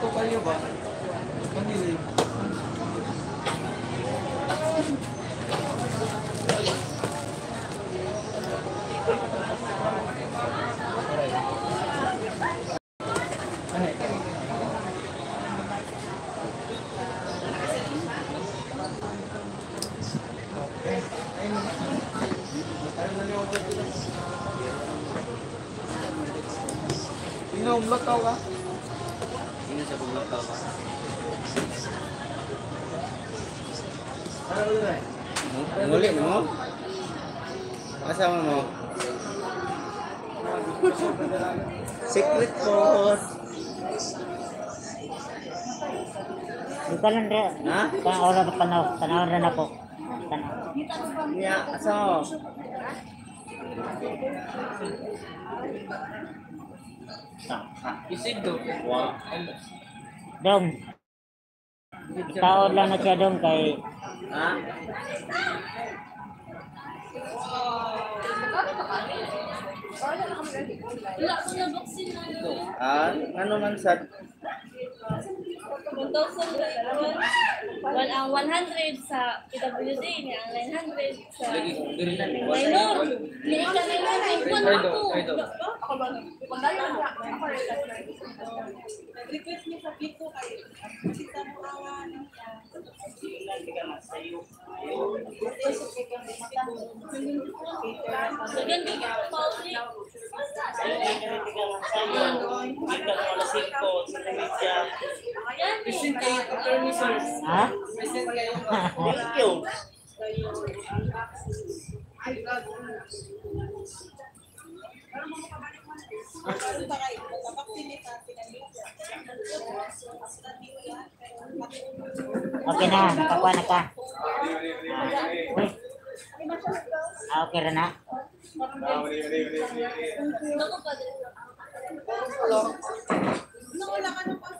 Luto kayo ba? Kanili. Tingnan, umlot tao ka? Sino sa bulag ka ba? Ano ulit na? Nguli mo? Asama mo? Secret code. Lang rin. Ha? Kaya oras na panaw. Tanaw rin ako. Tanaw. Asama mo? Isig do. Wow. Dong. Taon lang na siya dong kay Ha? Ah, ano man sa 1,000 one, ang 100 sa PWD niya, ang 900 sa minor. Hindi ka. Kung Try ako. try do. Request niya sa Biko kay kita mo awan. So, ganito ka pauli. Yan eh. Isin kayo, attorney sir. ha? Isin kayo. Thank you. Okay na. Nakakuha na ka. Uy. Ah, okay rin na. Naku pa din. No, wala ka ng context.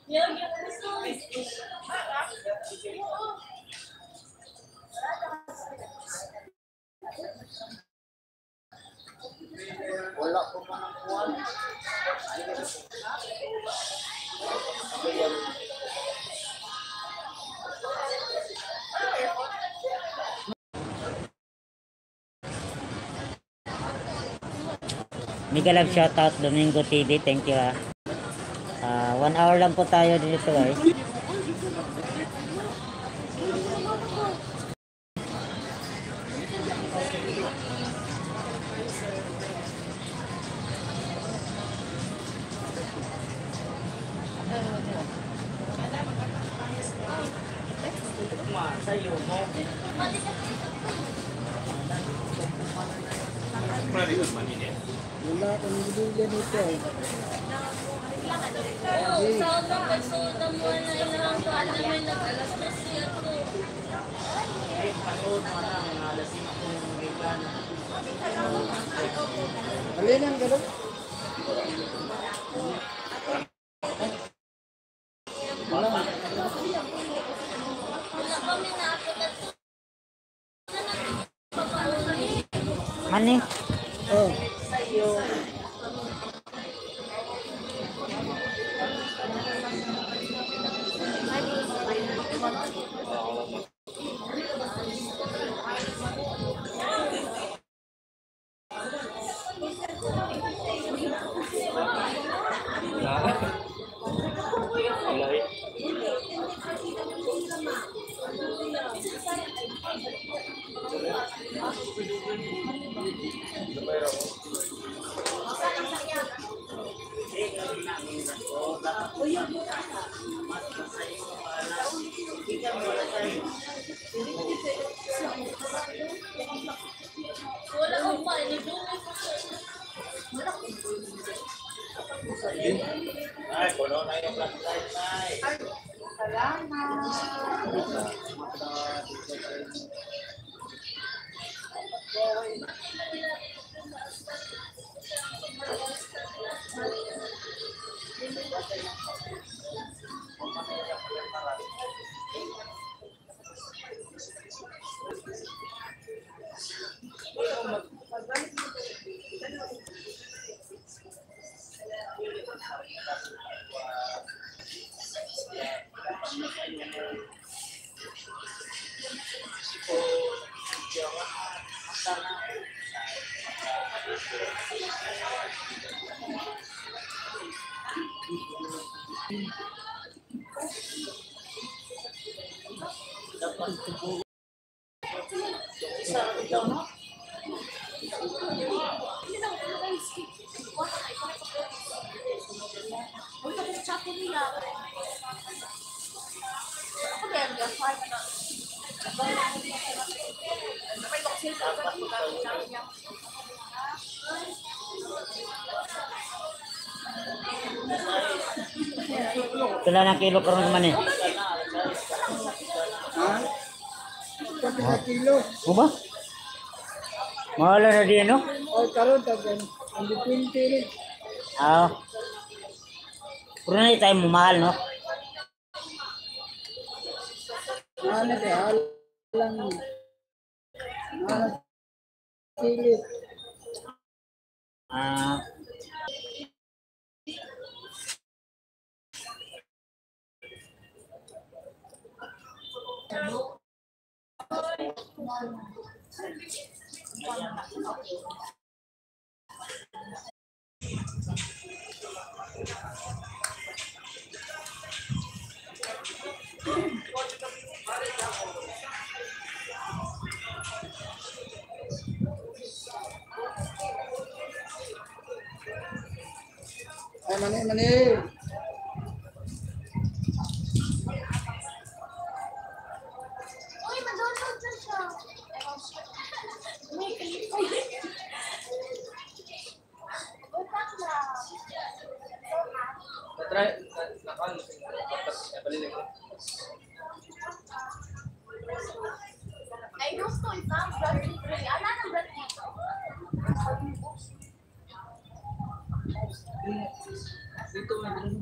Wala ko pa ng kuwan. Mega love shoutout Domingo TV. Thank you ah. Ah, one hour lang po tayo dito guys. Kami naakot ato. Pila na kilo karon man eh. Ha? Pati sa kilo. O ba? Mahal na di no? O karon tagan. Ang 20 rin. Ah. Puro na tayo mo mahal no? Ano kaya? Lang. Ano? Sili. Ah. Ay, mani, mani. Uy, mag-download na siya. Uy, Utang na. Ay, gusto isang brand new. Ano ang brand dito? Kan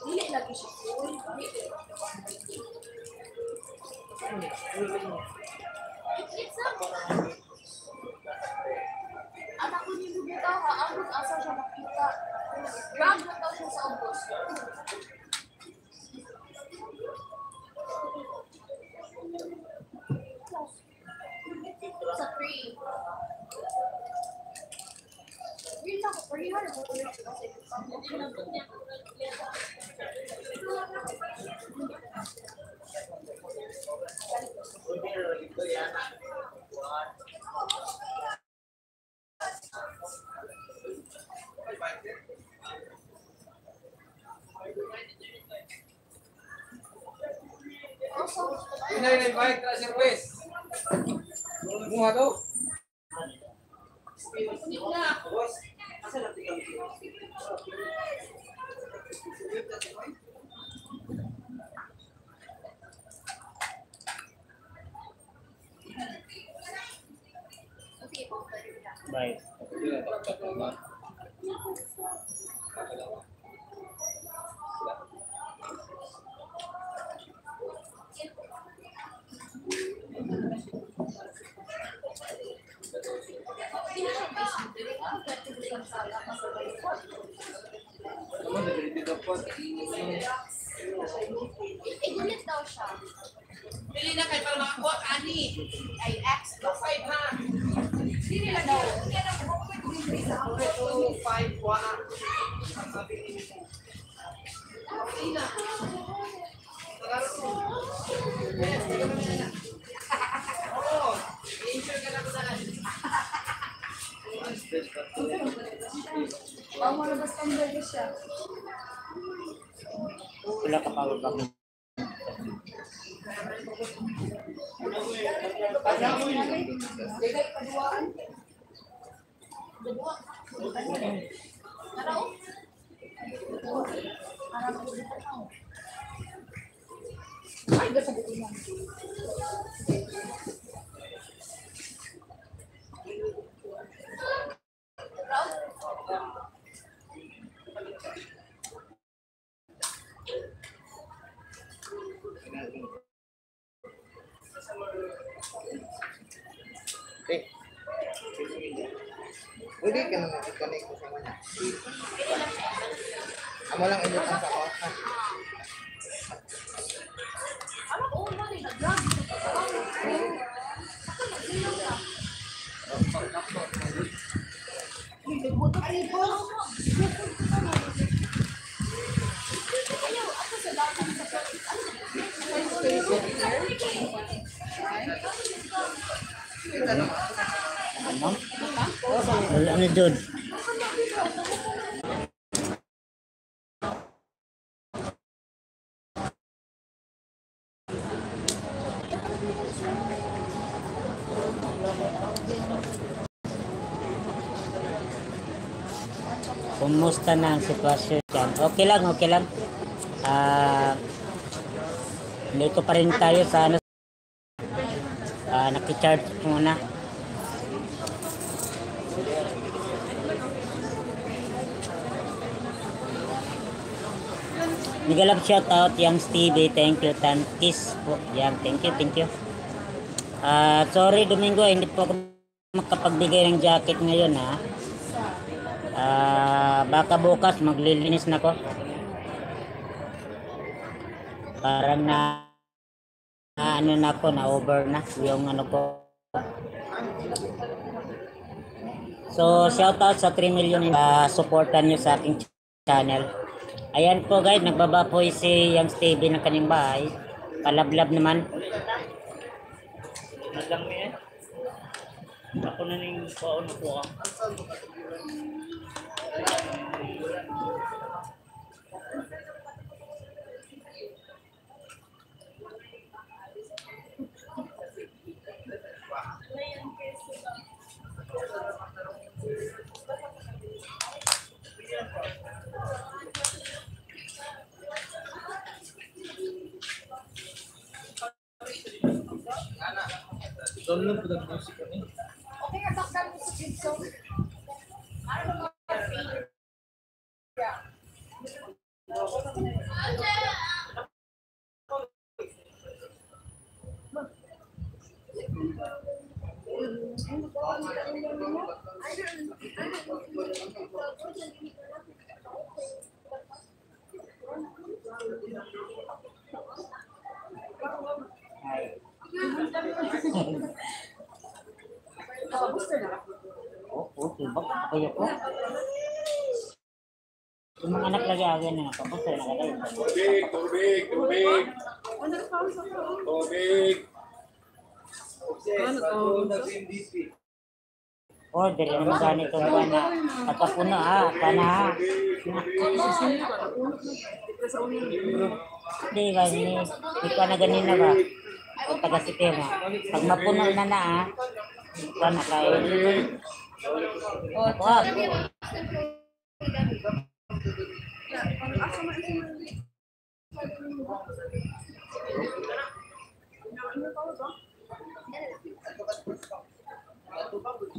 Dili lagi siya. Anak ko ni Lubita, haabot asa siya makita. Grab na daw siya sa ubos. Sa free. Free na free na ako. Inay na invite ka Sir Igulit daw siya. Pili na kayo para makakuha ka ani. Ay, X to 5 ha. Hindi nila daw. Two, five, one. Sige na. Oo. I-insure ka na ko na. Wala ka pa ba? Eh. Pwede ka nang i-connect ko sa kanya. Amo lang ibutan sa ako. ha? Ano? Na doon. Kumusta na ang sitwasyon dyan? Okay lang, okay lang. Ah, dito pa rin tayo sa ano, ah, nakicharge muna. Nigalap shout out yang Stevie, thank you, Tantis po. Yang, thank you, thank you. Ah, sorry Domingo, hindi po ako makapagbigay ng jacket ngayon ha. Ah, baka bukas maglilinis na ko. Parang na, na ano na ako, na over na yung ano ko. So, shout out sa 3 million uh, supportan nyo sa aking channel. Ayan po guys, nagbaba po si Yang Stevie ng kanyang bahay. Kalablab naman. Madlang mo yan. Ako na ning paano po Don't look for the music, okay? I think I thought that was a song. I don't know. Yeah. Tubig, tubig, tubig. Tubig. Oh, dali na naman ganito ba na natapo ha, kana ha. Hindi ba, hindi, hindi ko na ganina ba? O taga si Pema. Pag mapuno na na ha, hindi ko na kayo. Oh,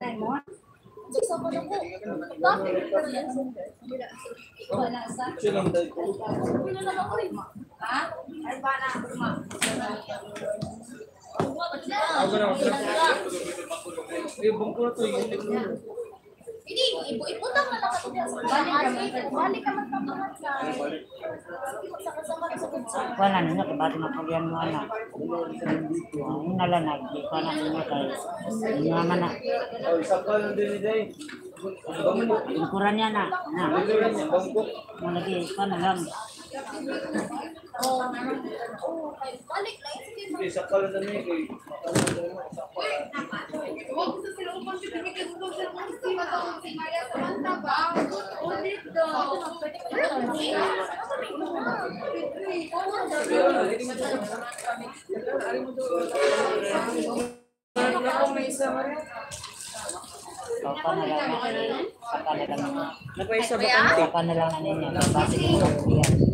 Lemon? Sa ko lang po. Bakit? Wala sa. Pino na ako. Ha? Ay ba na? Ma. Ako na. Ibang ko wala na niya, kabari mapagyan mo na. Ang nalanag, di ko na niya kay naman na. Kuran niya na. Na. Malagi, ko na lang. Oh, oh, balik lang sa Sa kalada niya kay Huwag sa sila upang pipigil ko sa mga sima sa si Maria Samantha ba? Ulit daw. Papa na lang. Papa na lang. Papa na lang. Papa na lang. Papa na lang. Papa na lang. Papa na lang.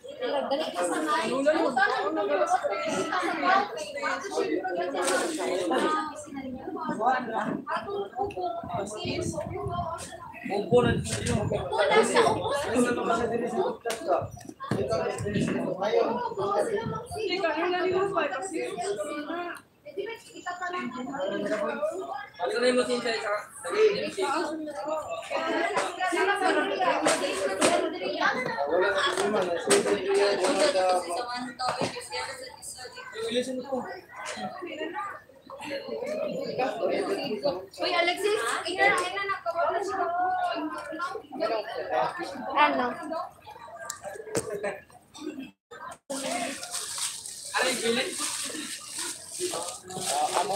Upo na dito. Upo na sa upo. Upo na naman sa dito sa utak ka. Ito na dito sa utak. Ikaw, ang galing mo pa. Kasi, Pagsanay mo siya sa Uy, Alexis, ina na, ina na, kawala siya. Ano? Aray, bilin?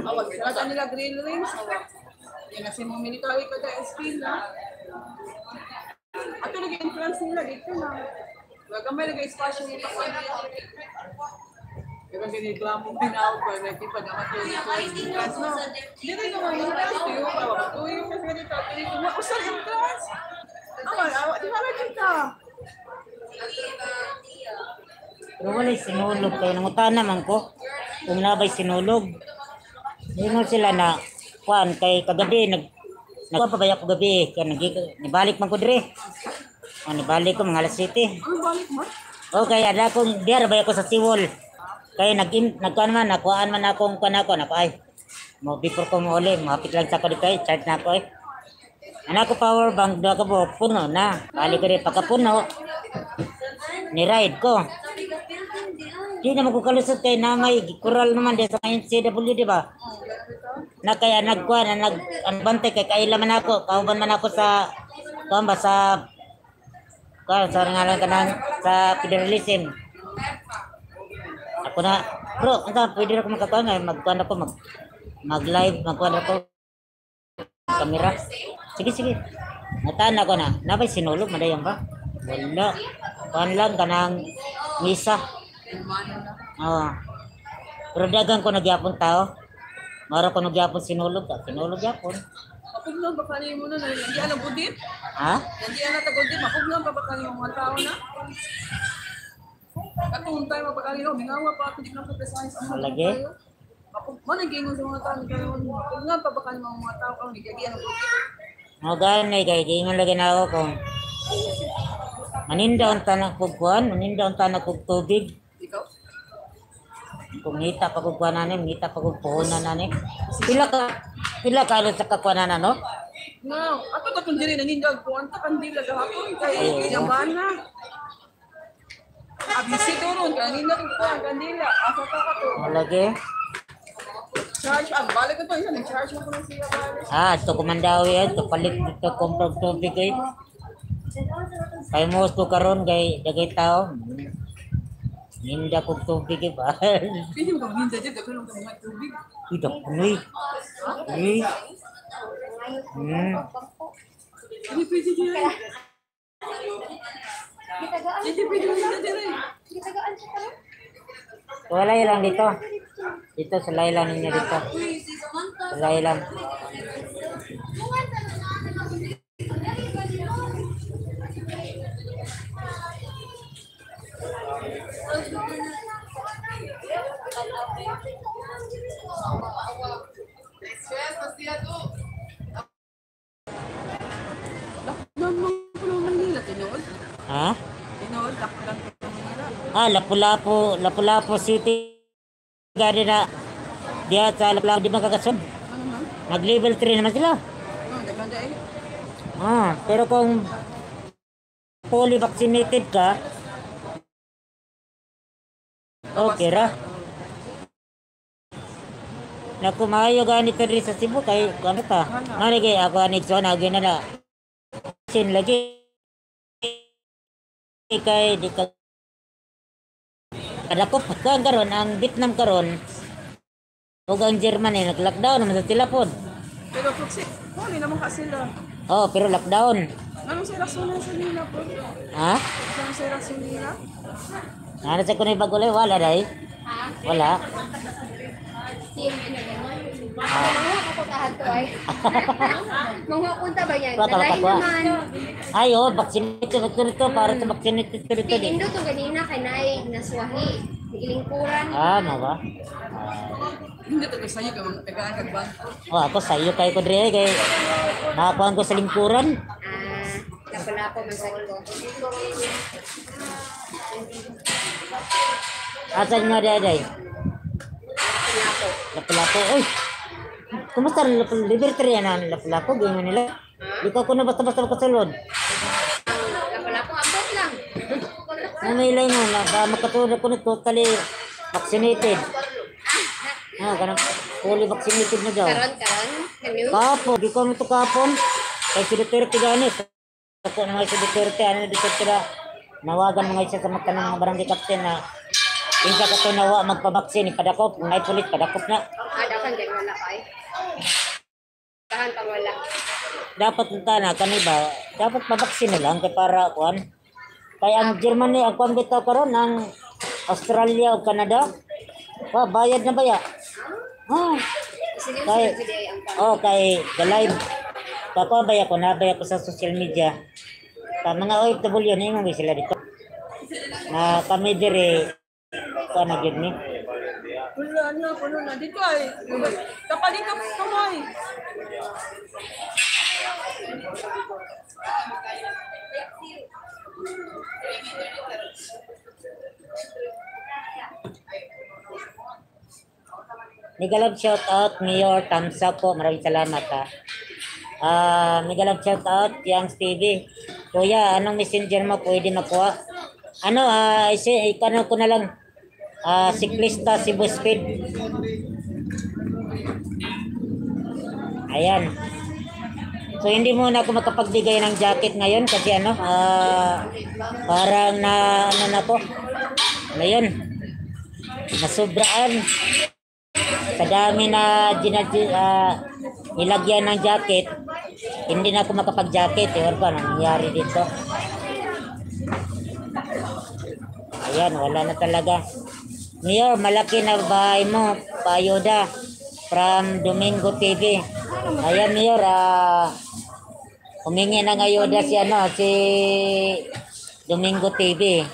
Awag sa kata nila green rings. Yan kasi mong military ka dahil skin na. Ato lagi entrance nila dito na. Gagamay lagi espasyo nila pa Pero binigla mo pinaw ko na di pa naman tuloy ko yung entrance na. Hindi rin naman yung entrance. Tuyo pa. Tuyo kasi nito. Tuyo pa. Usal entrance. Awan, awan, di mana kita? Pero wala sinulog kayo. Nangutaan naman ko. Kung nabay sinulog. Hindi mo sila na kuan kay kagabi nag nagkuha pa ba ako gabi kaya nag nibalik man ko dire. Oh, nibalik ko mga alas 7. Okay, ada kong diar ba ako sa siwol. Kaya nag nagkuan man, nakuhaan man akong kuan ako na ay. Mo before ko mo uli, mapit lang sa ko dito, eh, charge na ako eh. Anak ko power bank, ako po, puno na. Bali ko rin pagkapuno, ni-ride ko. Di na magkukalusot kay na may kural naman din sa NCW, di ba? Na kaya nagkuha na nag ang bantay kay kaila man ako, kauban man ako sa kuan ba sa kuan sa ngalan kanang sa federalism. Ako na, bro, anta pwede na ako makakuha nga, magkuhan ako, mag, mag-live, magkuhan ako, kamera. Sige, sige. Nataan ako na, nabay sinulog, madayan ba? Wala. Kuhan lang, kanang misa. Oo. Pero dagang ko nagyapon tao. Mara ko nagyapon sinulog ka, sinulog yapon. Mapugnan pa kanina mo na na. Hindi na budit. Ha? Hindi na tagudit. Mapugnan pa ba kanina mga tao na? Katong tayo mapagkanina, mingawa pa ako, di na ko pesahin sa mga Malagi? tayo. Mapug, manigingon sa mga tao, mapugnan pa ba kanina mga tao, hindi ng budit. Mga gani kay gingon lagi na ako kung maninda ang tanang kugkuhan, maninda ang tanang kog tubig. Ikaw? Kung ngita pa kog kuhanan ni, ngita pa kog puhunan na ni. Pila ka, pila ka sa kakuhanan no? No, ato ka kung diri nanindag po, anta kandila gahapon kay Oo. Yamana. Abisi doon, kanina ang kandila. Asa ka ka to? Malagi. Charge, ah, balik ko to, isa, nag-charge mo ko na siya. balik. Ah, ito kumandawi yan, ito palit dito kumpag tubig eh. Kay most ko karon kay dagay tao. Ninda kog tubig eh ba? Pili mo kang hinda dyan, lang kang tubig. Ito, kunoy. Eh. Hmm. Hindi pwede dyan. Gitagaan. Hindi pwede dyan eh. Gitagaan siya ka Wala lang dito. Dito sa laylan ninyo dito. Sa laylan. Lakdan mo ko ng Manila, tinod. Ha? Tinod, lakdan ko ng Manila. Ah, Lapu-Lapu, Lapu-Lapu City. Gari na diya sa Lapu-Lapu di magkakasod. Ano man? Mag-level 3 naman sila. Dahil. Ah, pero kung fully vaccinated ka, okay ra. Naku, maayo ganito rin sa Cebu kay ano ta? Kay ako anig so na na Sin lagi kay di ka kada ko ka karon ang Vietnam karon ug ang Germany nag-lockdown naman sa sila pod. Pero kung si, huli naman ka sila. Oh, pero lockdown. Anong sa rason sa nila po? Ha? Anong sa rason nila? Ano sa kunay bagulay? Wala dahil. Wala. Mga punta ba yan? Baka Dalahin makakuha. naman. Ay, oh, vaccinated ito rito. Para sa vaccinated ito rito. Pindo to ganina kay Nay naswahi. Ilingkuran. Ah, ano ba? Hindi to sa'yo ka mga tagaan bangko. Oh, ako sa iyo kay ko dire kay nakakuha ko sa lingkuran. Ah, kapala ko man sa ito. Asan nga daday? Lapo. Lapu-lapu. Uy! Kumusta ang lapu Libertary yan ang lapu-lapu? Ganyan nila. Di ko na basta-basta makasulod. Kapala ko abot lang. Namilay mo na ba makatulog ko na totally vaccinated. Ah, ganun. Fully vaccinated na daw. Karon karon. Kami Kapo, di ko ito kapon. Kay si Duterte ganit. Ako naman si Duterte, ano Duterte na nawagan mga isa sa mga ng mga barangay captain na Insa ka to nawa magpabaksin, padakop, ngay pulit, padakop na. ada kan gan wala kay. Tahan pang wala. Dapat nita na, kani ba, dapat pabaksin na lang kay para, kuan. Kaya ang Germany, ang kuan bitaw karon ang Australia o Canada, pa, bayad na baya. Ah, Sige Kay, pa. oh, kay the live. Kako baya ko nabaya ko sa social media. Sa mga OFW ni mo sila dito. Na kami dire ko na gid ni. Wala na, puno na. Dito ay, kapalit ka kamay. Mega love shout out, Mayor up po. Maraming salamat ha. Ah, mega love shout out, Young Stevie. Kuya, anong messenger mo pwede makuha? Ano, ah, isi, ikano ko na lang. Ah, siklista si Speed. Ayan. So hindi muna ako makapagbigay ng jacket ngayon kasi ano, ah, parang na ano na ko. Ngayon, nasubraan sa dami na ginadji, ah, nilagyan ng jacket, hindi na ako makapag-jacket. Ewan ko anong nangyari dito. Ayan, wala na talaga. Mayor, malaki na bahay mo, payoda, from Domingo TV. Ayan, Mayor, ah, humingi ng ayuda si, ano, si Domingo TV.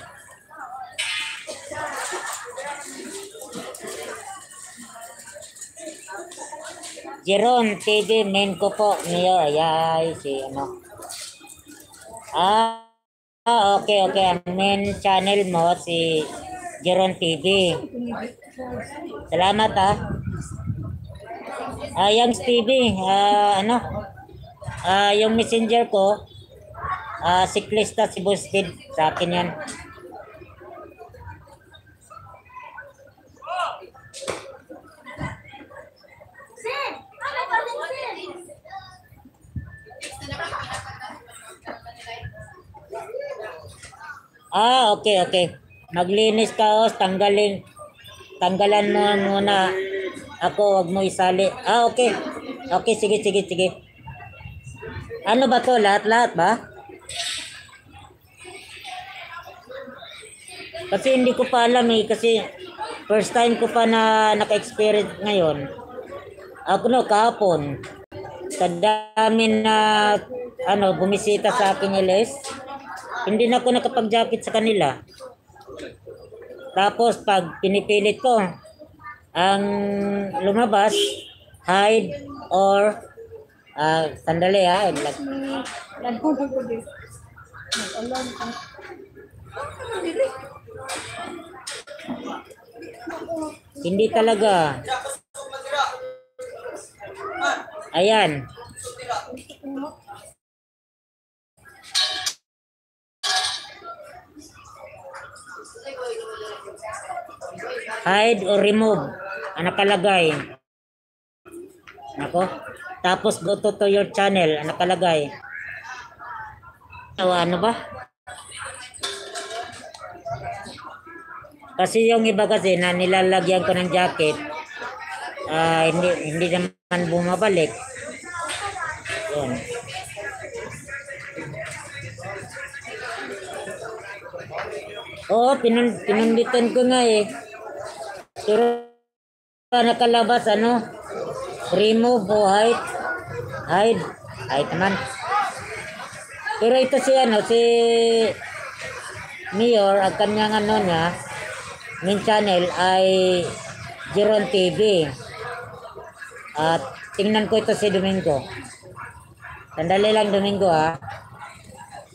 Jeron TV, main ko po, Mayor. Ayay, si ano. Ah, okay, okay. Main channel mo, si Jeron TV. Salamat ah. Ah, Youngs TV, ah, ano? Ah, yung messenger ko, ah, siklista si Busted. Sa akin yan. Ah, okay, okay. Maglinis ka, os. Tanggalin. Tanggalan mo muna. Ako, wag mo isali. Ah, okay. Okay, sige, sige, sige. Ano ba to? Lahat-lahat ba? Kasi hindi ko pa alam eh. Kasi first time ko pa na naka-experience ngayon. Ako no, kahapon. Sa dami na ano, bumisita sa akin yung les. Hindi na ako nakapag-jacket sa kanila. Tapos pag pinipilit ko, ang lumabas, hide or ah sandali ha, lag- hindi talaga. Ayan. Hide or remove ang nakalagay. Nako. Tapos go to, to your channel ang nakalagay. O, ano ba? Kasi yung iba kasi na nilalagyan ko ng jacket, ah hindi, hindi naman bumabalik. Yun. Oo, pinun pinunditan ko nga eh. Pero pa nakalabas ano? Remove o hide. Hide. Hide naman. Pero ito si ano, si Mayor, ang kanyang ano niya, main channel ay Jeron TV. At tingnan ko ito si Domingo. Sandali lang Domingo ha.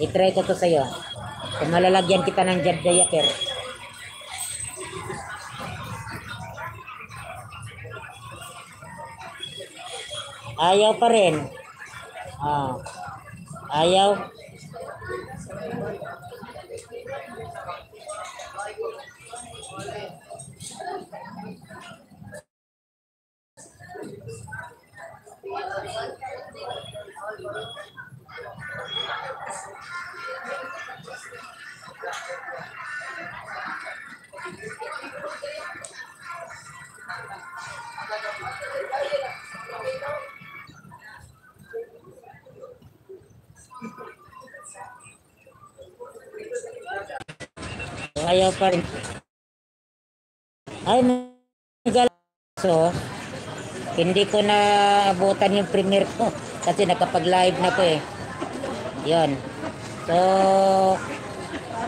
I-try ko to sa'yo. Kung malalagyan kita ng Jab Ayaw pa rin. Ah. Ayaw. Ayaw pa rin. Ay, so, hindi ko na abutan yung premiere ko kasi nakapag-live na ko eh. Yun. So,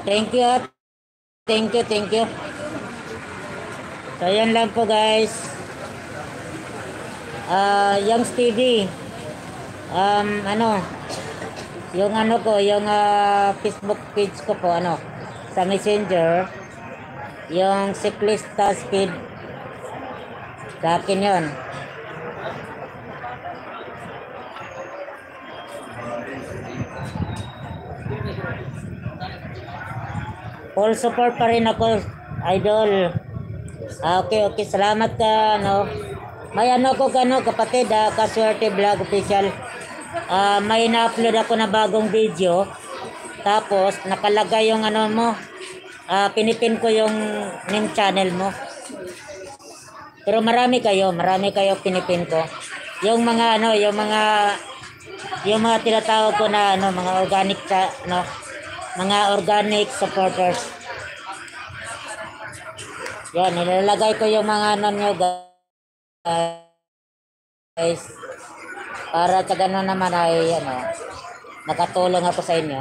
thank you. ah. Thank you, thank you. So, yan lang po guys. Ah, Youngs TV. Um, ano, yung ano ko, yung ah, Facebook page ko po, ano, sa Messenger, yung Cyclista Speed Sa akin yun. Full support pa rin ako, idol. Ah, okay, okay. Salamat ka, ano. May ano ko ano, kapatid, ah, Kaswerte Vlog Official. Ah, may na-upload ako na bagong video. Tapos, nakalagay yung ano mo. Ah, pinipin ko yung name channel mo. Pero marami kayo, marami kayo pinipin ko. Yung mga ano, yung mga yung mga tinatawag ko na ano, mga organic sa ano, mga organic supporters. Yan, nilalagay ko yung mga ano nyo guys. Para sa ganun naman ay ano, nakatulong ako sa inyo.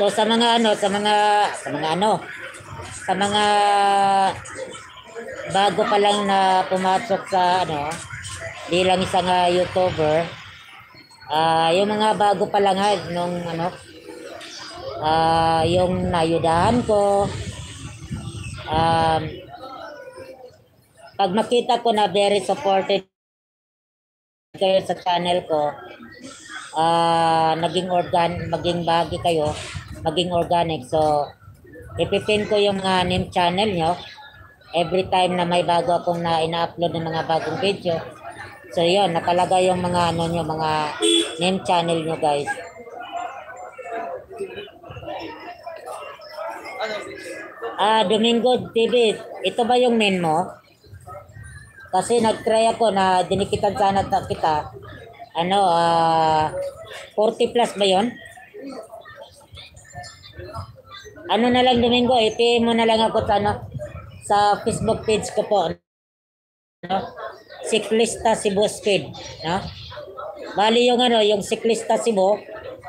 So sa mga ano, sa mga sa mga ano, sa mga bago pa lang na pumasok sa ano, bilang isang ah, YouTuber, ah yung mga bago pa lang ha, nung ano, ah yung nayudahan ko, um, pag makita ko na very supported kayo sa channel ko, ah naging organ, maging bagi kayo, maging organic. So, ipipin ko yung mga name channel nyo every time na may bago akong na ina-upload ng mga bagong video. So, yun, nakalagay yung mga ano nyo, mga name channel nyo guys. Ah, Domingo TV, ito ba yung main mo? Kasi nag-try ako na dinikitan sana ta- kita. Ano, ah 40 plus ba yon? Ano na lang Domingo, i mo na lang ako sa ano, sa Facebook page ko po. No? Siklista Cebu Speed, no? Bali yung ano, yung Siklista Cebu,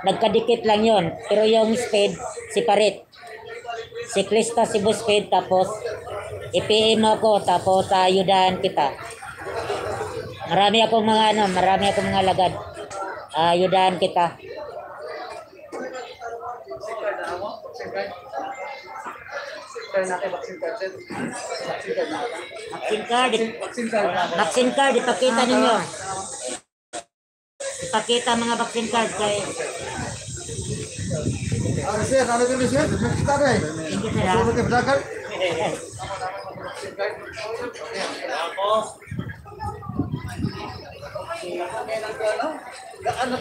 nagkadikit lang yon, pero yung speed separate. Siklista Cebu Speed tapos i-PM mo ako tapos ayudahan kita. Marami akong mga ano, marami akong mga lagad. Ayudahan kita. Natin vaccine card. Vaccine card. Vaccine card. Vaccine card. Vaccine card, ipakita ninyo. Ipakita mga vaccine card kay Ano sir? Ano din sir? Kita eh. hindi sila. Ano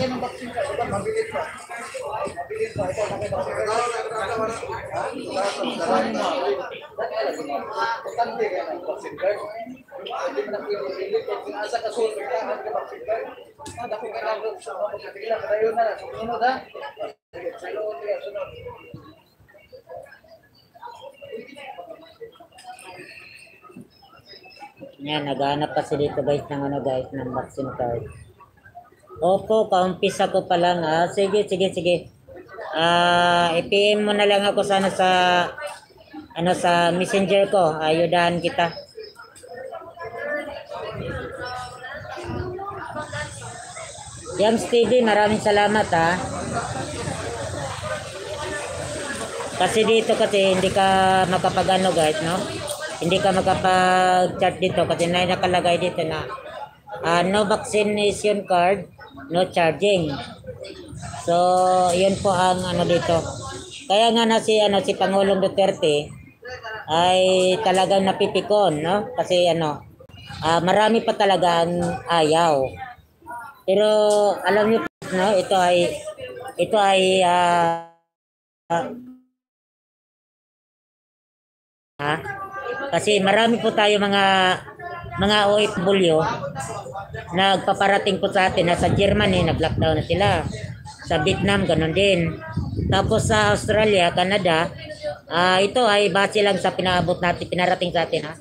kayo ng vaccine card? Ito, mabilis pa. Mabilis pa. Ito, vaccine card. Importante ka ng vaccine card. Hindi mo na pinili. Kung asa ka sulod ka ng vaccine card. Ah, dako ka na mga pagkatila. Kadayo na. Sumunod ha. Sige, sunod. sunod. Yan, naghanap kasi dito guys ng ano guys, ng vaccine card. Opo, kaumpisa ko pa lang. Ah, sige, sige, sige. Ah, i-PM mo na lang ako sana sa ano sa messenger ko. Ayudahan kita. Yams TV, maraming salamat ha. Kasi dito kasi hindi ka makapagano guys, no? Hindi ka makapag-chat dito kasi na nakalagay dito na ah, no vaccination card, no charging. So, yun po ang ano dito. Kaya nga na si ano si Pangulong Duterte ay talagang napipikon, no? Kasi ano, ah, marami pa talagang ayaw. Pero alam niyo no, ito ay ito ay ah, ah, ha? Kasi marami po tayo mga mga OFW nagpaparating po sa atin na sa Germany nag-lockdown na sila. Sa Vietnam ganun din. Tapos sa Australia, Canada, ah ito ay base lang sa pinaabot natin, pinarating sa atin ha.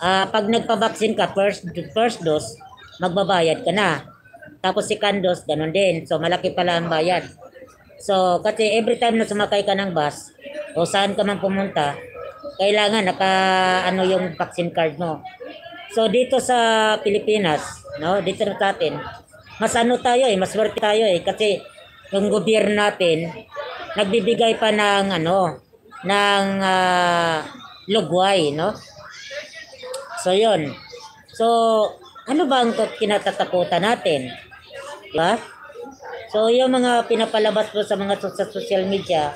Ah pag nagpa-vaccine ka first first dose, magbabayad ka na. Tapos second dose ganun din. So malaki pala ang bayad. So kasi every time na sumakay ka ng bus o saan ka man pumunta, kailangan naka ano yung vaccine card mo. So dito sa Pilipinas, no, dito na sa atin, mas ano tayo eh, mas swerte tayo eh kasi yung gobyerno natin nagbibigay pa ng ano, ng ah, lugway, no? So, yun. So, ano ba ang kinatatakutan natin? Diba? So, yung mga pinapalabas mo sa mga sa social media,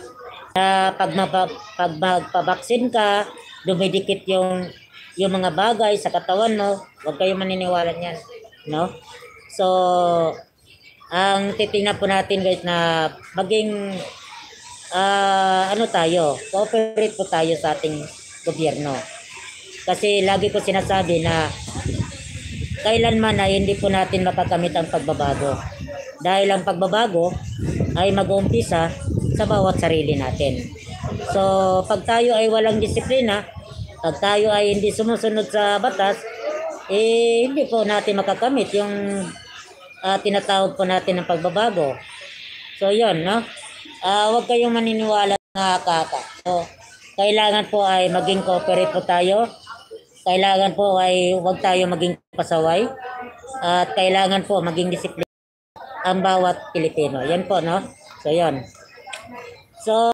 na pag, mapa, pag magpabaksin ka, dumidikit yung yung mga bagay sa katawan mo, huwag kayong maniniwala niyan. No? So, ang titingnan po natin guys na maging ah, ano tayo, cooperate po tayo sa ating gobyerno. Kasi lagi ko sinasabi na kailanman na hindi po natin makakamit ang pagbabago. Dahil ang pagbabago ay mag-uumpisa sa bawat sarili natin. So, pag tayo ay walang disiplina, pag tayo ay hindi sumusunod sa batas, eh hindi po natin makakamit yung ah, tinatawag po natin ng pagbabago. So, yon no? Ah, huwag kayong maniniwala na kaka. So, kailangan po ay maging cooperate po tayo. Kailangan po ay huwag tayo maging pasaway. At kailangan po maging disiplina ang bawat Pilipino. Yan po, no? So, yon. So,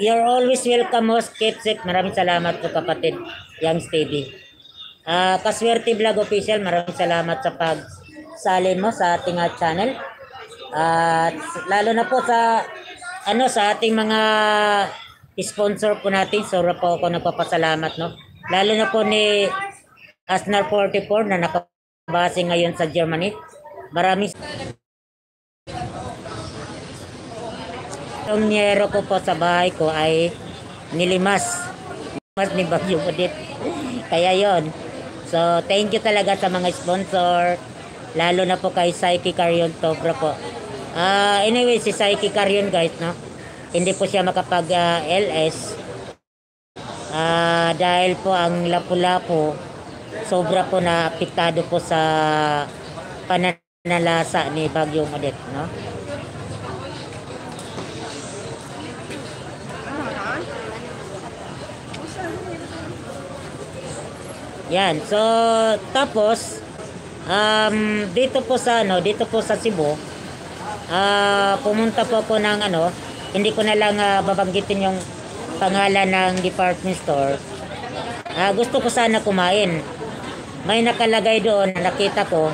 you're always welcome, host. Safe. Maraming salamat po, kapatid. Young Stevie. Ah, Kaswerte Vlog Official, maraming salamat sa pagsali mo sa ating ah, channel. At lalo na po sa ano sa ating mga sponsor po natin. Sobra po ako nagpapasalamat no. Lalo na po ni Asnar 44 na nakabase ngayon sa Germany. Maraming Yung niyero ko po sa bahay ko ay nilimas. Mas ni Bagyo Udit. Kaya yon. So, thank you talaga sa mga sponsor. Lalo na po kay Psyche Carion Tobra po. Ah, anyway, si Psyche Carion guys, no? Hindi po siya makapag-LS. Ah, dahil po ang lapu-lapu sobra po na apektado po sa pananalasa ni Bagyo Udit, no? Yan. So, tapos, um, dito po sa, ano, dito po sa Cebu, ah, pumunta po ako ng, ano, hindi ko na lang ah, babanggitin yung pangalan ng department store. Ah, gusto ko sana kumain. May nakalagay doon na nakita ko,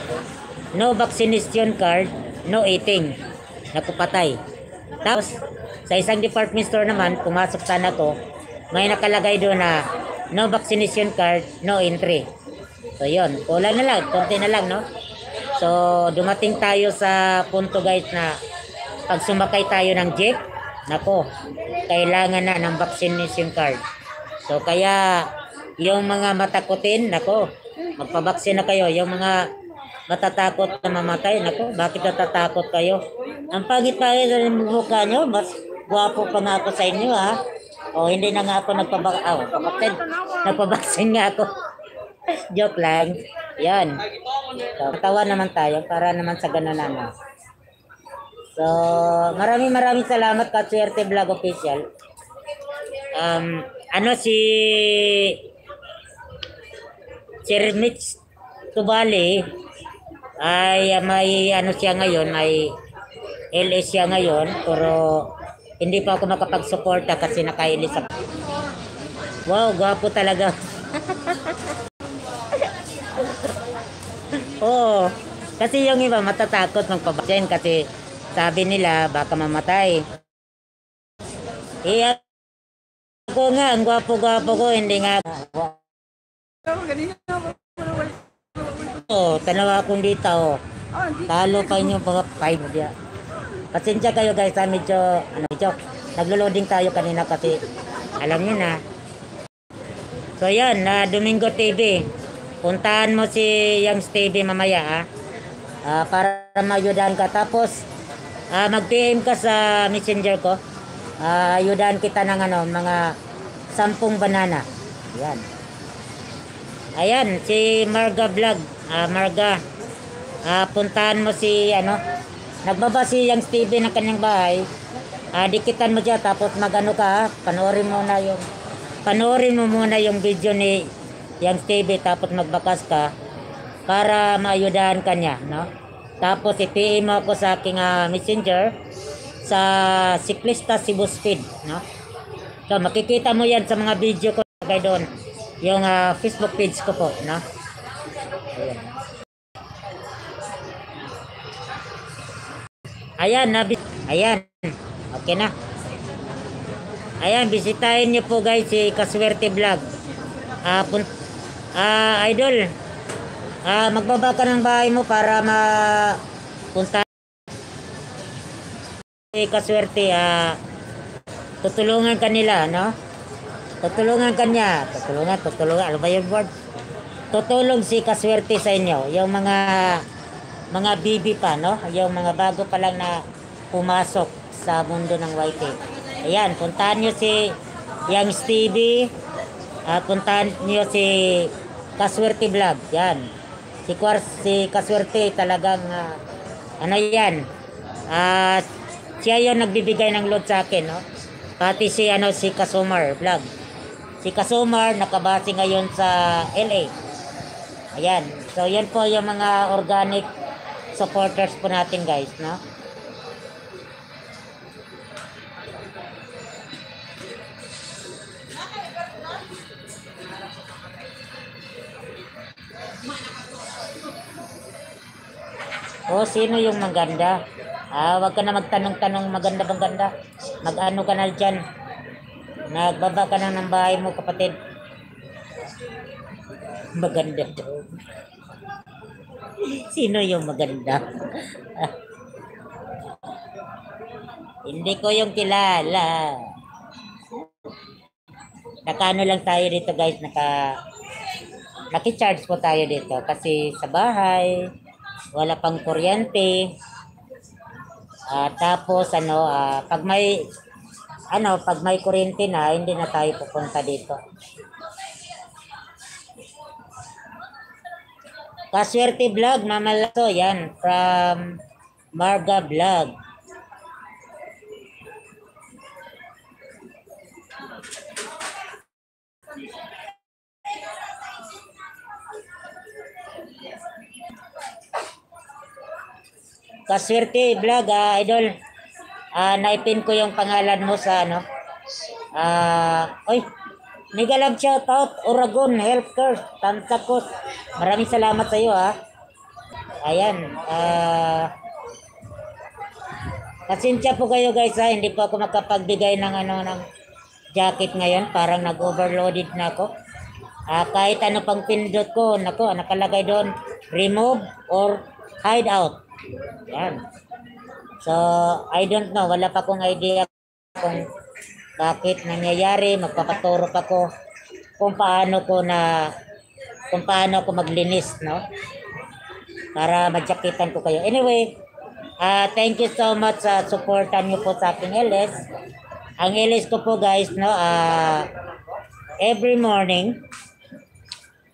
no vaccination card, no eating. Nakupatay. Tapos, sa isang department store naman, pumasok sana ko, may nakalagay doon na no vaccination card, no entry. So, yun. Kulang na lang. Konti na lang, no? So, dumating tayo sa punto, guys, na pag sumakay tayo ng jeep, nako, kailangan na ng vaccination card. So, kaya, yung mga matakutin, nako, magpabaksin na kayo. Yung mga matatakot na mamatay, nako, bakit natatakot kayo? Ang pangit-pangit na mukha nyo, mas gwapo pa nga ako sa inyo, ha? O, hindi na nga ako nagpabak... Oh, kapatid, nagpabaksin nga ako. Joke lang. Yan. So, tawa naman tayo para naman sa ganun naman. So, maraming maraming salamat Katswerte Vlog Official. Um, ano si Sir Mitch Tubali ay may ano siya ngayon, may LS siya ngayon, pero hindi pa ako makapag-suporta kasi nakailis ako. Wow, gwapo talaga. Oo. Kasi yung iba matatakot magpabaksin kasi sabi nila baka mamatay. Eh ako nga, ang gwapo-gwapo ko, hindi nga. Oo, tanawa akong dito. Oh. Talo pa inyo mga 5 dia. Pasensya kayo guys, ha, medyo, ano, medyo, naglo-loading tayo kanina kasi alam niyo na. So yan, na Domingo TV. Puntahan mo si Young TV mamaya ha. Ah, para mayudahan ka. Tapos, ah, mag-PM ka sa messenger ko. Ah, ayudahan kita ng ano, mga sampung banana. Yan. Ayan, si Marga Vlog. Ah, Marga. Ah, puntahan mo si ano. Nagbaba si Young Stevie ng kanyang bahay. Ah, dikitan mo dyan tapos magano ka, panoorin mo na yung panoorin mo muna yung video ni Young Stevie tapos magbakas ka para maayudahan ka niya, no? Tapos i-PM mo ako sa aking ah, messenger sa Siklista Cebu Speed, no? So makikita mo yan sa mga video ko kay doon. Yung ah, Facebook page ko po, no? Ayan. Ayan, nabi Ayan. Okay na. Ayan, bisitahin niyo po guys si Kaswerte Vlog. Ah, pun ah, idol. Ah, magbaba ka ng bahay mo para mapunta si Kaswerte. Ah, tutulungan kanila, no? Tutulungan kanya. Tutulungan, tutulungan. Ano ba yung word? Tutulong si Kaswerte sa inyo. Yung mga mga bibi pa, no? Yung mga bago pa lang na pumasok sa mundo ng YT. Ayan, puntahan nyo si Young Stevie. Ah, puntahan nyo si Kaswerte Vlog. Yan. Si, Kwar si Kaswerte talagang ah, ano yan? Ah, siya yung nagbibigay ng load sa akin, no? Pati si ano si Kasumar Vlog. Si Kasumar nakabase ngayon sa LA. Ayan. So, yan po yung mga organic supporters po natin guys, no? O, sino yung maganda? Ah, wag ka na magtanong-tanong maganda bang ganda. Mag-ano ka na dyan. Nagbaba ka na ng bahay mo, kapatid. Maganda daw. Sino yung maganda? Hindi ko yung kilala. Nakaano lang tayo dito guys, naka naki-charge po tayo dito kasi sa bahay wala pang kuryente. Ah, tapos ano, ah, pag may ano, pag may kuryente na, hindi na tayo pupunta dito. Kaswerte Vlog, mamalaso, yan, from Marga Vlog. Kaswerte Vlog, ah, idol. Ah, naipin ko yung pangalan mo sa ano. Ah, oy, mega love shout out Oragon Healthcare Tantacos. Maraming salamat sa iyo ha. Ayan, ah Pasensya po kayo guys ha, hindi po ako makapagbigay ng ano ng jacket ngayon, parang nag-overloaded na ako. Ah, kahit ano pang pindot ko, nako, nakalagay doon, remove or hide out. Yan. So, I don't know, wala pa akong idea kung bakit nangyayari, magpapaturo pa ko kung paano ko na kung paano ko maglinis, no? Para madyakitan ko kayo. Anyway, ah thank you so much sa supportan niyo po sa aking LS. Ang LS ko po guys, no, ah every morning,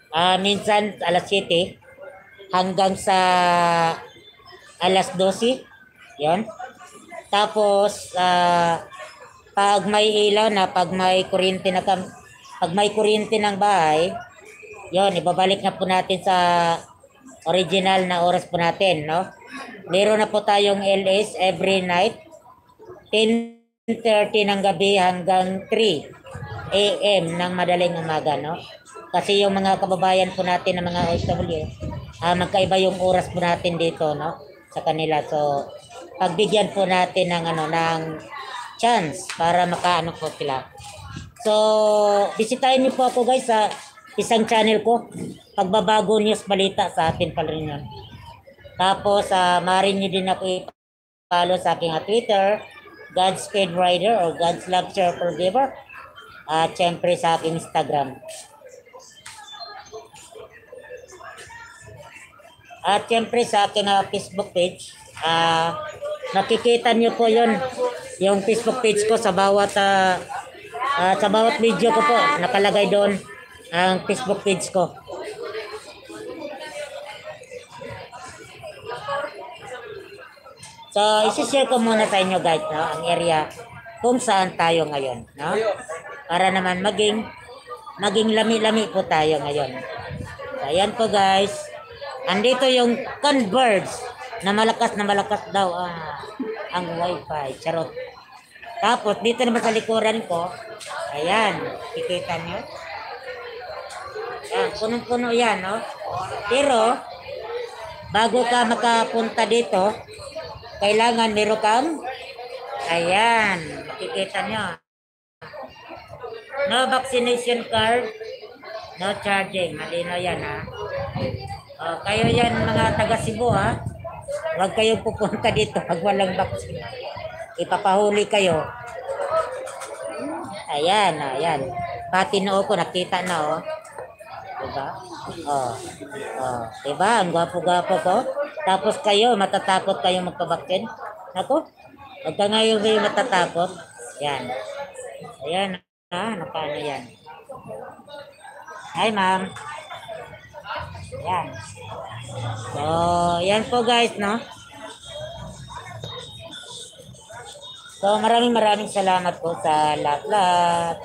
ah minsan alas 7 hanggang sa alas 12. Yan. Tapos, ah, pag may ilaw na, pag may kuryente na kam, pag may kuryente ng bahay, yon ibabalik na po natin sa original na oras po natin, no? Meron na po tayong LS every night, 10.30 ng gabi hanggang 3 a.m. ng madaling umaga, no? Kasi yung mga kababayan po natin ng mga OFW, ah magkaiba yung oras po natin dito, no? Sa kanila. So, pagbigyan po natin ng ano ng chance para makaano po sila. So, bisitahin niyo po ako guys sa isang channel ko. Pagbabago news balita sa atin pa rin yun. Tapos, uh, maaari niyo din ako i-follow sa aking uh, Twitter, Godspeed Rider or God's Love Share Forgiver. At syempre sa aking Instagram. At syempre sa aking uh, Facebook page, ah nakikita niyo po yon yung Facebook page ko sa bawat ah, ah, sa bawat video ko po nakalagay doon ang Facebook page ko. So, isi-share ko muna sa inyo guys, no, ang area kung saan tayo ngayon, no? Para naman maging maging lami-lami po tayo ngayon. So, ayan po guys. Andito yung converge na malakas na malakas daw. Ah, ang wifi. Charot. Tapos, dito naman sa likuran ko, ayan, kikita nyo. Ayan, punong-puno yan, no? Pero, bago ka makapunta dito, kailangan meron kang, ayan, makikita nyo. No vaccination card, no charging. Malino yan, ha? Oh, kayo yan, mga taga Cebu, ha? Huwag kayong pupunta dito pag walang vaccine. Ipapahuli kayo. Ayan, ayan. Pati noo ko, nakita na, oh. Diba? Oh. Oh. Diba? Ang gwapo-gwapo ko. Tapos kayo, matatakot kayo magpabaksin. Ako, huwag ka ngayon kayo matatakot. Yan. Ayan, ha? Nakano yan. Hi, ma'am. Yan. So, yan po guys, no? So, maraming maraming salamat po sa lahat-lahat.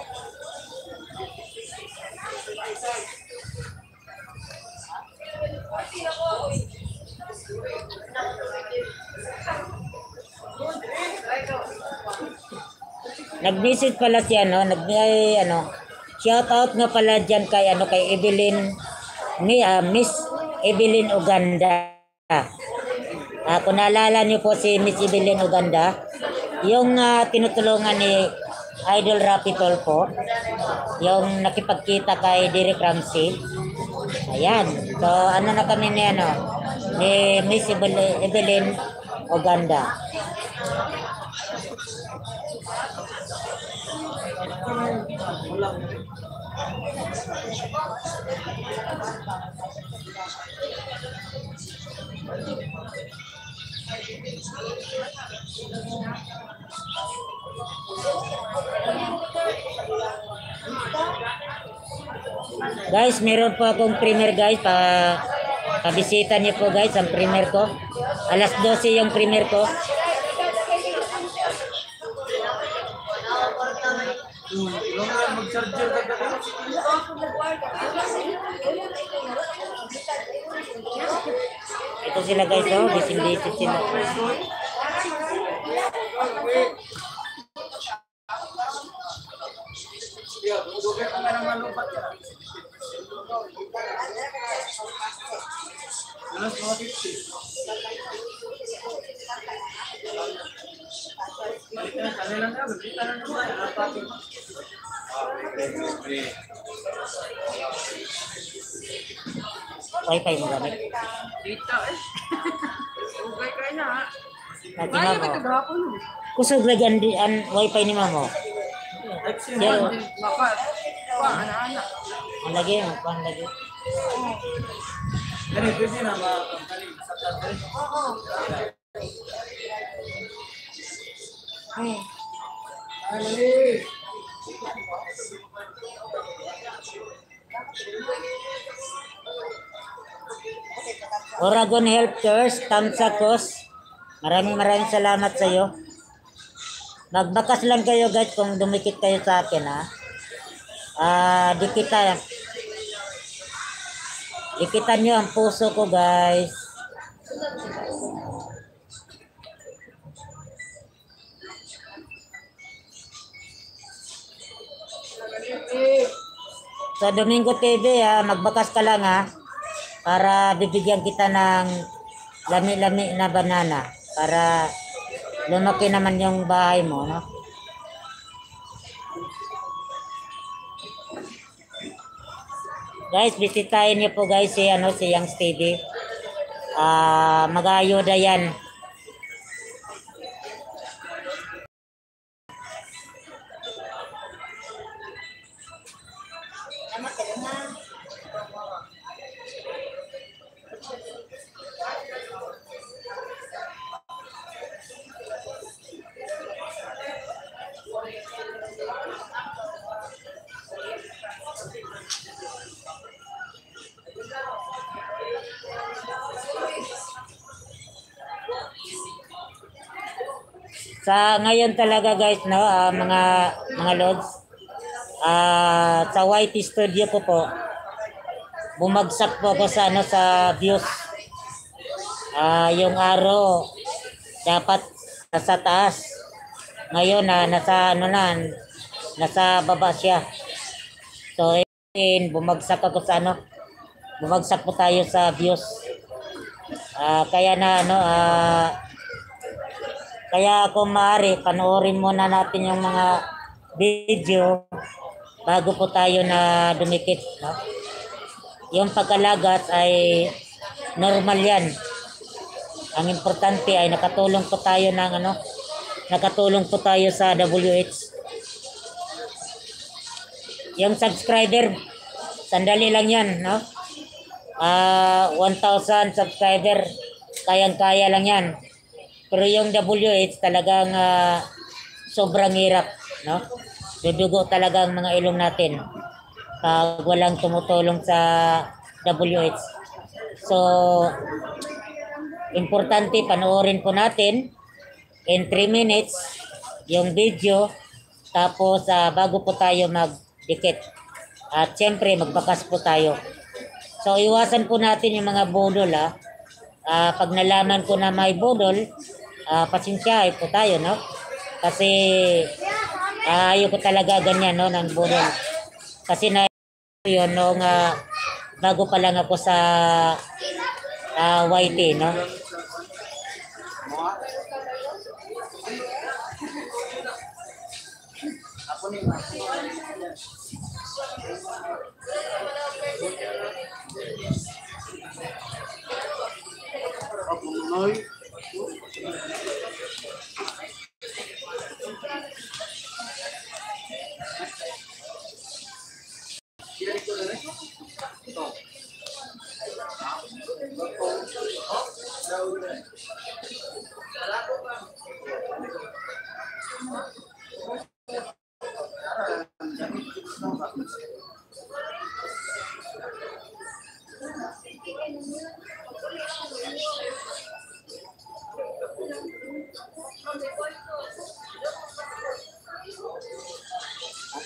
Nag-visit pala si ano, nag ay, ano, shout out nga pala diyan kay ano kay Evelyn ni ah, Miss Evelyn Uganda. Ah, kung naalala niyo po si Miss Evelyn Uganda, yung ah, tinutulungan ni Idol Rapitol po, yung nakipagkita kay Derek Ramsey. Ayan. So, ano na kami ni ano, ni Miss Evelyn, Uganda. Guys, meron po akong primer guys pa pabisita niyo po guys ang primer ko. Alas 12 yung primer ko. Ito sila guys, oh, busy-busy sila. Wi-Fi mo gamit. Dito eh. Ugay ka na. Pati Ayaw mo. ka kagahapon. Kusog lagi ang, ang wifi ni mamo. Pero, Baka, pa, anak-anak. ang lagi mo, ang lagi. Ganun, pwede na ma-kaling sa tatay. Oragon Healthcare, Tamsakos. Maraming maraming salamat sa iyo. Magbakas lang kayo guys kung dumikit kayo sa akin ha. Ah, dikita. Dikitan niyo ang puso ko guys. Sa Domingo TV ha, magbakas ka lang ha para bibigyan kita ng lami-lami na banana para lumaki naman yung bahay mo, no? Guys, bisitahin niyo po guys si ano si Young TV. Ah, mag-ayuda yan. Sa ngayon talaga guys, no, ah, mga mga lods, ah sa YT Studio ko po, bumagsak po ako sa ano sa views. Ah, yung araw dapat nasa taas. Ngayon na nasa ano na, nasa baba siya. So, in, bumagsak ako sa ano, bumagsak po tayo sa views. Ah, kaya na ano, ah, kaya kung maaari, panoorin muna natin yung mga video bago po tayo na dumikit. No? Yung pagkalagas ay normal yan. Ang importante ay nakatulong po tayo ng ano, nakatulong po tayo sa WH. Yung subscriber, sandali lang yan, no? Ah, 1,000 subscriber, kayang-kaya lang yan. Pero yung WH talagang ah, sobrang hirap, no? Dudugo talaga ang mga ilong natin pag walang tumutulong sa WH. So, importante panoorin po natin in 3 minutes yung video tapos ah, bago po tayo magdikit. At syempre magbakas po tayo. So iwasan po natin yung mga budol ha. Ah, pag nalaman ko na may budol, ah, pasensya po tayo no. Kasi ah, ayoko talaga ganyan no ng budol. Kasi na yun nung ah, bago pa lang ako sa ah, YT no.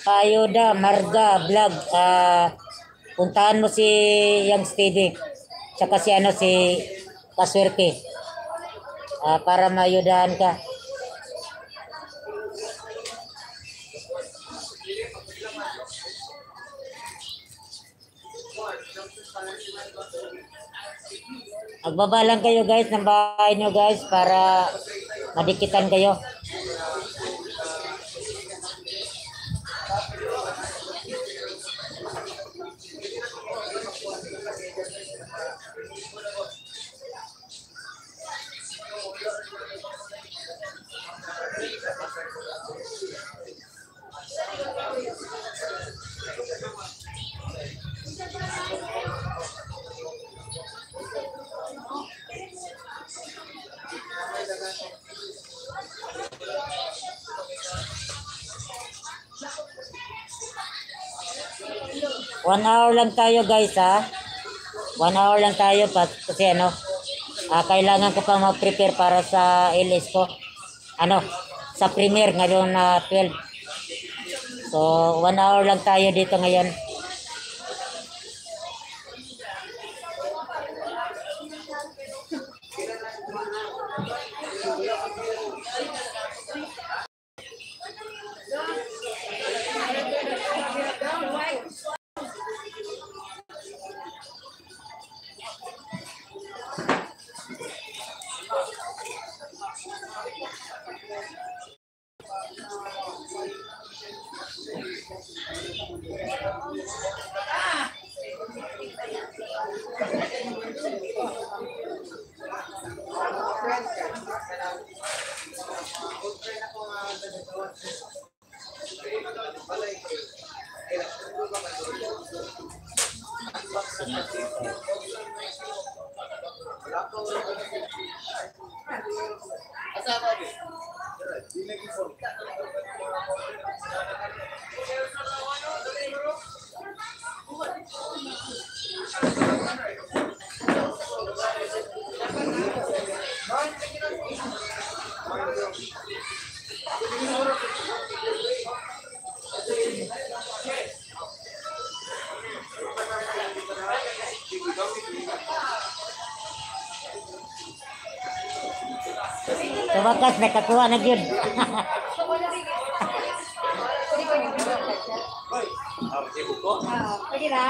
Ayuda, Marga, Vlog. ah puntahan mo si Yang Stevie. Tsaka si ano si Kaswerte. Ah, para mayudahan ka. Magbaba lang kayo guys ng bahay nyo guys para madikitan kayo. One hour lang tayo guys ha. One hour lang tayo kasi ano, ah, kailangan ko pa mag-prepare para sa LS ko. Ano, sa premiere ngayon na 12. So, one hour lang tayo dito ngayon. Asal tadi? Sa wakas, nakakuha na yun. Pwede na?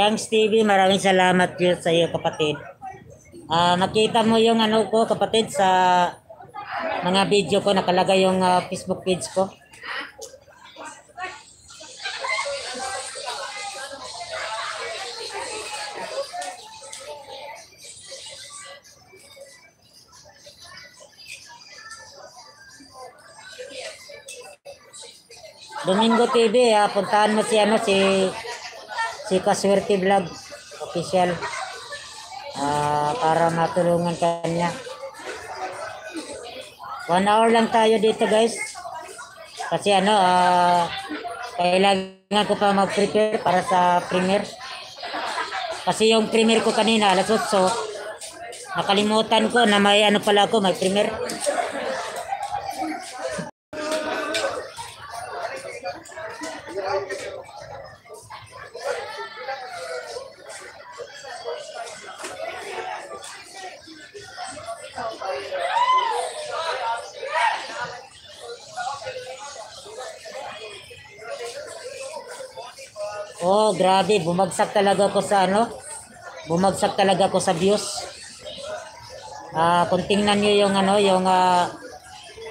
Yang Stevie, maraming salamat yun sa iyo kapatid. Ah, makita mo yung ano ko kapatid sa mga video ko nakalagay yung ah, Facebook page ko. Domingo TV, ah, puntahan mo si ano si si Kaswerte Vlog official ah para matulungan kanya. One hour lang tayo dito guys. Kasi ano, ah kailangan ko pa mag-prepare para sa premiere. Kasi yung premiere ko kanina, alas 8, nakalimutan ko na may ano pala ako, may premiere. Oh, grabe, bumagsak talaga ako sa ano? Bumagsak talaga ako sa views. Ah, kung tingnan niyo yung ano, yung ah,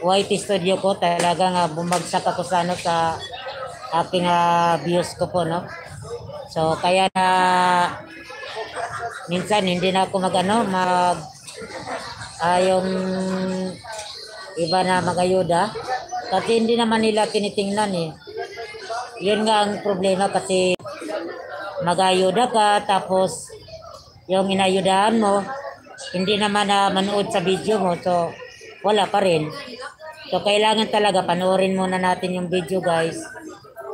YT studio ko, talagang ah, bumagsak ako sa ano sa aking ah, views ko po, no? So, kaya na minsan hindi na ako mag ano, mag yung iba na magayuda kasi hindi naman nila tinitingnan eh yun nga ang problema kasi magayuda ka tapos yung inayudahan mo hindi naman na manood sa video mo so wala pa rin. So kailangan talaga panoorin muna natin yung video guys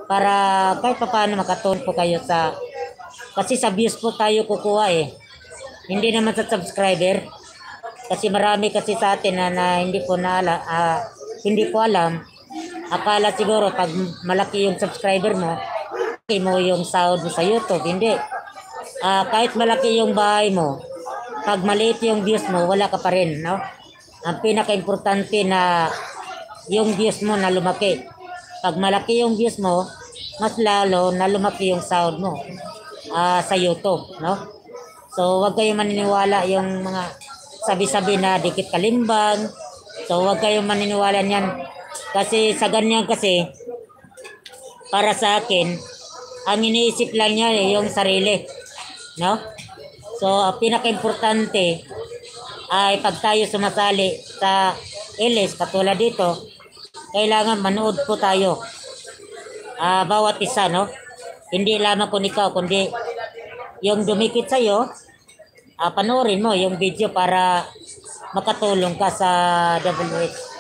para kahit pa paano makatulong po kayo sa kasi sa views po tayo kukuha eh. Hindi naman sa subscriber kasi marami kasi sa atin na, na hindi po na ah, hindi po alam. Akala siguro pag malaki yung subscriber mo malaki mo yung sahod mo sa YouTube hindi Ah, kahit malaki yung bahay mo pag maliit yung views mo wala ka pa rin no ang pinaka-importante na yung views mo na lumaki pag malaki yung views mo mas lalo na lumaki yung sahod mo ah, sa YouTube no So, wag kayong maniniwala yung mga sabi-sabi na dikit kalimbang. So, wag kayong maniniwala niyan. Kasi sa ganyan kasi, para sa akin, ang iniisip lang niya eh, yung sarili. No? So, ang pinaka-importante ay pag tayo sumasali sa LS, katulad dito, kailangan manood po tayo. Ah, bawat isa, no? Hindi lamang kung ikaw, kundi yung dumikit sa'yo, ah, panoorin mo yung video para makatulong ka sa WH.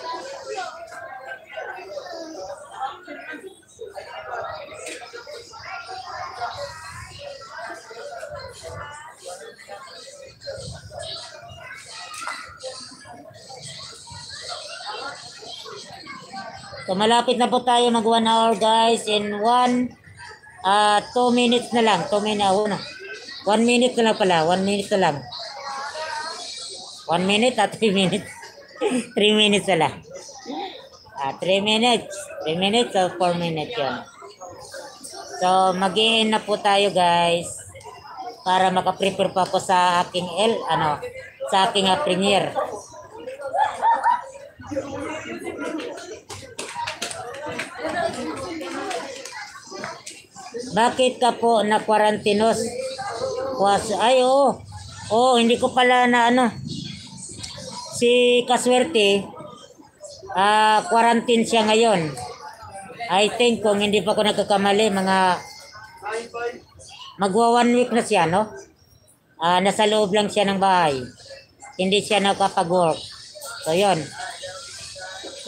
So malapit na po tayo mag one hour guys in one ah 2 minutes na lang. 2 minutes una 1 minute na lang pala. 1 minute na lang. 1 minute at 3 minutes. 3 minutes na lang. Ah 3 minutes. 3 minutes or 4 minutes yun. So mag na po tayo guys para makaprepare pa po sa aking L ano sa aking ah, premiere Bakit ka po na quarantinos? Was, ay, oo. Oo, hindi ko pala na ano. Si Kaswerte, ah, quarantine siya ngayon. I think kung hindi pa ako nagkakamali, mga magwa one week na siya, no? Ah, nasa loob lang siya ng bahay. Hindi siya nakapag-work. So, yun.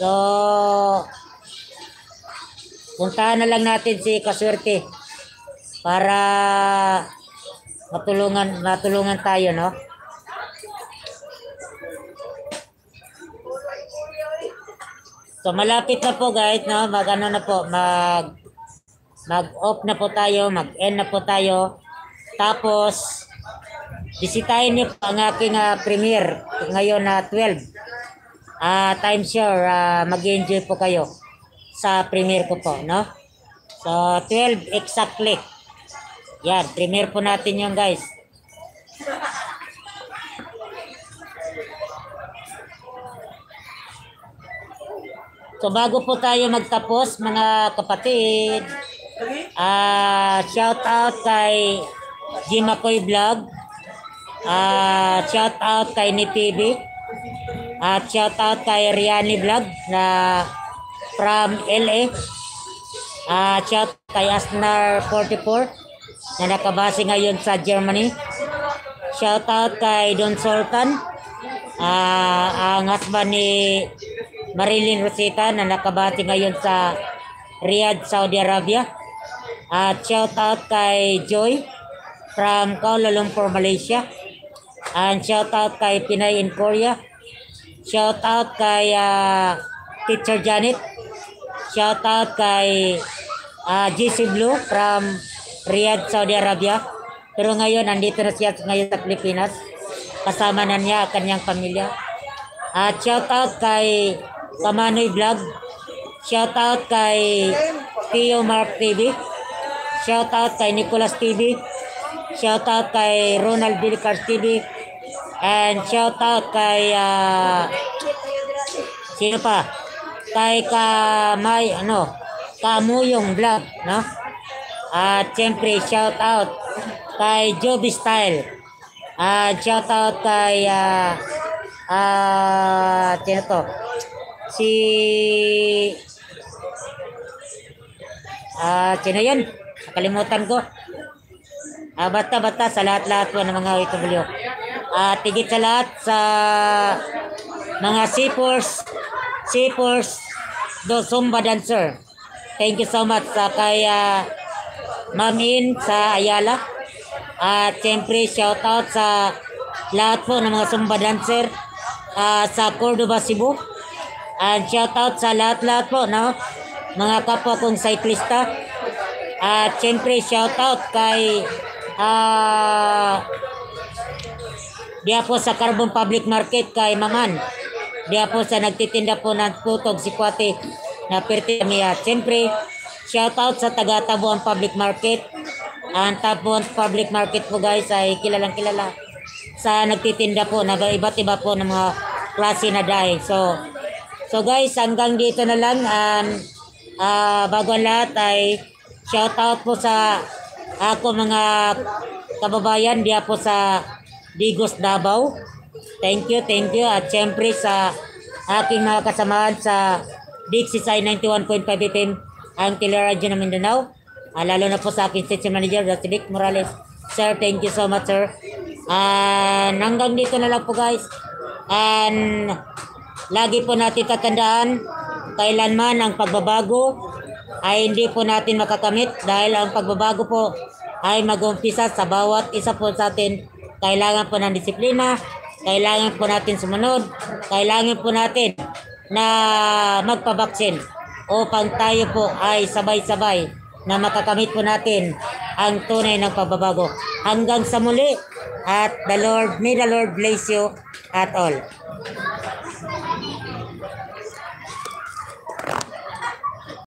So, puntahan na lang natin si Kaswerte para matulungan matulungan tayo, no? So malapit na po guys, no? Mag ano na po, mag mag-off na po tayo, mag-end na po tayo. Tapos bisitahin niyo po ang aking ah, premiere ngayon na 12. Ah, time sure ah, mag-enjoy po kayo sa premiere ko po, no? So 12 exactly. Yan, premiere po natin yung guys. So bago po tayo magtapos mga kapatid, ah shout out kay Jim Makoy Vlog, ah shout out kay Ni TV, at shout out kay Riani Vlog na from LA, at shout kay Asnar 44 na nakabase ngayon sa Germany. Shout out kay Don Sultan, ah ang husband ni Marilyn Rosita na nakabati ngayon sa Riyadh, Saudi Arabia. At shout out kay Joy from Kuala Lumpur, Malaysia. And shout out kay Pinay in Korea. Shout out kay ah, Teacher Janet. Shout out kay ah, GC Blue from Riyadh, Saudi Arabia. Pero ngayon, nandito na siya ngayon sa Pilipinas. Kasama na niya ang kanyang pamilya. At shout out kay Kamanoy Vlog. Shout out kay Tio Mark TV. Shout out kay Nicolas TV. Shout out kay Ronald Vilcars TV. And shout out kay ah, sino pa? Kay Kamay ano? Kamuyong Vlog, no? At siyempre shout out kay Joby Style. At shout out kay ah ah sino to? Si Ah, sino yan? Nakalimutan ko. Ah, basta basta sa lahat-lahat po ng mga OFW. At higit sa lahat sa mga Seaforce, Seaforce do Zumba dancer. Thank you so much sa kay ah, Ma'am sa Ayala. At siyempre shout out sa lahat po ng mga Zumba dancer ah, sa Cordoba, Cebu. And shout out sa lahat-lahat po, no? Mga kapwa kong cyclista. At siyempre shout out kay ah diya po sa Carbon Public Market kay Maman. Diya po sa nagtitinda po ng putog si Kwate na Pirti Mia. Siyempre, shout out sa taga Tabuan Public Market. Ang Tabuan Public Market po guys ay kilalang kilala sa nagtitinda po na iba't iba po ng mga klase na dahil. So, so guys, hanggang dito na lang. And, ah bago ang lahat ay shout out po sa ako mga kababayan diya po sa Digos Davao. Thank you, thank you. At syempre sa aking mga kasamahan sa Dixie 91.5 FM ang Teleradyo ng Mindanao. Ah, lalo na po sa aking station manager, Dr. Vic Morales. Sir, thank you so much, sir. And hanggang dito na lang po, guys. And lagi po natin tatandaan, kailanman ang pagbabago ay hindi po natin makakamit dahil ang pagbabago po ay mag-umpisa sa bawat isa po sa atin. Kailangan po ng disiplina, kailangan po natin sumunod, kailangan po natin na magpabaksin upang tayo po ay sabay-sabay na makakamit po natin ang tunay ng pagbabago. Hanggang sa muli at the Lord, may the Lord bless you at all.